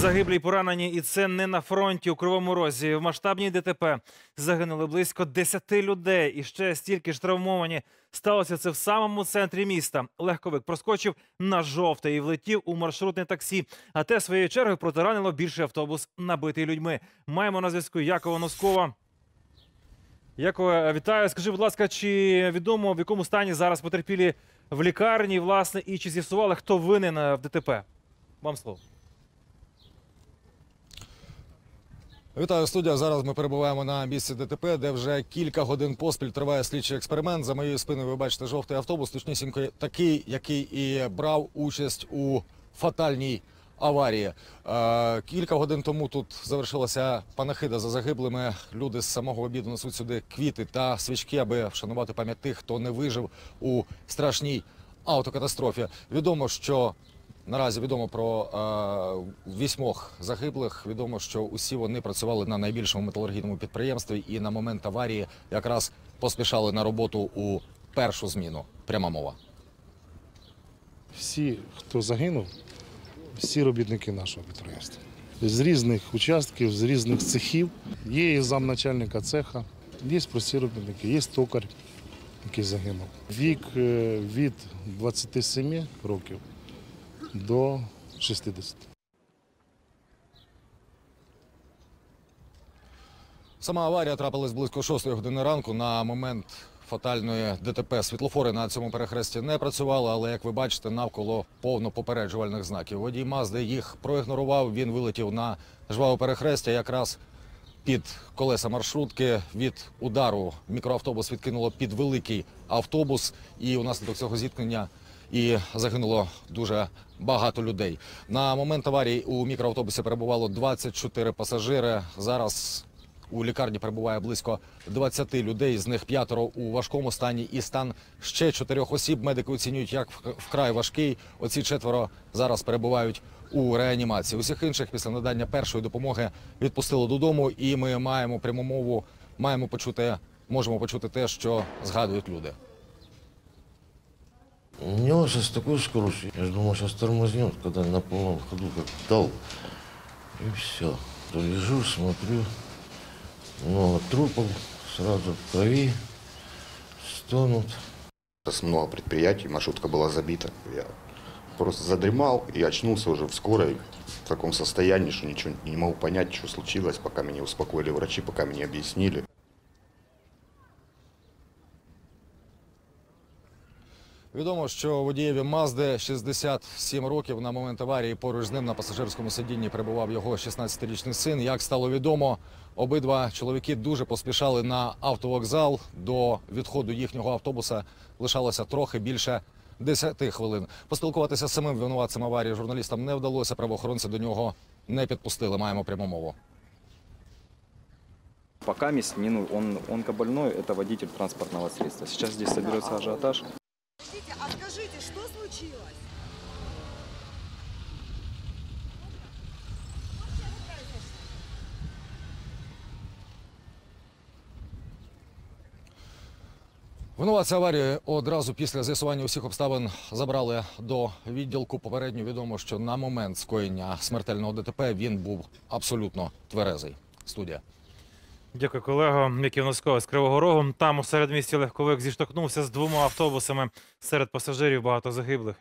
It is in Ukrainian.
Загиблі й поранені, і це не на фронті у Кривому Розі. В масштабній ДТП загинули близько 10 людей, і ще стільки ж травмовані. Сталося це в самому центрі міста. Легковик проскочив на жовте і влетів у маршрутне таксі. А те своєю чергою протаранило більший автобус, набитий людьми. Маємо на зв'язку Якова Носкова. Якова, вітаю. Скажи, будь ласка, чи відомо в якому стані зараз потерпілі в лікарні, власне, і чи з'ясували, хто винен е, в ДТП? Вам слово. Вітаю студія. Зараз ми перебуваємо на місці ДТП, де вже кілька годин поспіль триває слідчий експеримент. За моєю спиною ви бачите жовтий автобус, точнісінько такий, який і брав участь у фатальній аварії. Е, кілька годин тому тут завершилася панахида за загиблими. Люди з самого обіду несуть сюди квіти та свічки, аби вшанувати пам'ять тих, хто не вижив у страшній автокатастрофі. Відомо, що Наразі відомо про е, вісьмох загиблих. Відомо, що усі вони працювали на найбільшому металургійному підприємстві і на момент аварії якраз поспішали на роботу у першу зміну. Пряма мова. Всі, хто загинув, всі робітники нашого підприємства. З різних участків, з різних цехів. Є і замначальника цеха, є прості робітники, є токар, який загинув. Вік е, від 27 років до 60. Сама аварія трапилась близько 6 години ранку. На момент фатальної ДТП світлофори на цьому перехресті не працювали, але як ви бачите, навколо повно попереджувальних знаків. Водій Мазди їх проігнорував. Він вилетів на жваве перехрестя якраз під колеса маршрутки. Від удару мікроавтобус відкинуло під великий автобус, і унаслідок цього зіткнення і загинуло дуже багато людей. На момент аварії у мікроавтобусі перебувало 24 пасажири. Зараз у лікарні перебуває близько 20 людей, з них п'ятеро у важкому стані. І стан ще чотирьох осіб медики оцінюють як вкрай важкий. Оці четверо зараз перебувають у реанімації. Усіх інших після надання першої допомоги відпустили додому, і ми маємо пряму мову, маємо почути, можемо почути те, що згадують люди. Него сейчас такой скоростью. Я ж думал, сейчас тормознет, когда на полном ходу как дал. И все. То лежу, смотрю. Много трупов, сразу в крови, стонут. С много предприятий, маршрутка была забита. Я просто задремал и очнулся уже в скорой в таком состоянии, что ничего не могу понять, что случилось, пока меня успокоили врачи, пока мне объяснили. Відомо, що водієві Мазди 67 років на момент аварії. Поруч з ним на пасажирському сидінні перебував його 16-річний син. Як стало відомо, обидва чоловіки дуже поспішали на автовокзал. До відходу їхнього автобуса лишалося трохи більше 10 хвилин. Поспілкуватися з самим винуватцем аварії журналістам не вдалося. Правоохоронці до нього не підпустили. Маємо пряму мову. Пока ну, он, онкобольной – это водитель транспортного средства. Сейчас здесь соберется ажиотаж. Винуватця аварії одразу після з'ясування усіх обставин забрали до відділку. Попередньо відомо, що на момент скоєння смертельного ДТП він був абсолютно тверезий. Студія. Дякую, колего. Яків Носкова з Кривого Рогу. Там у середмісті легковик зіштовхнувся з двома автобусами. Серед пасажирів багато загиблих.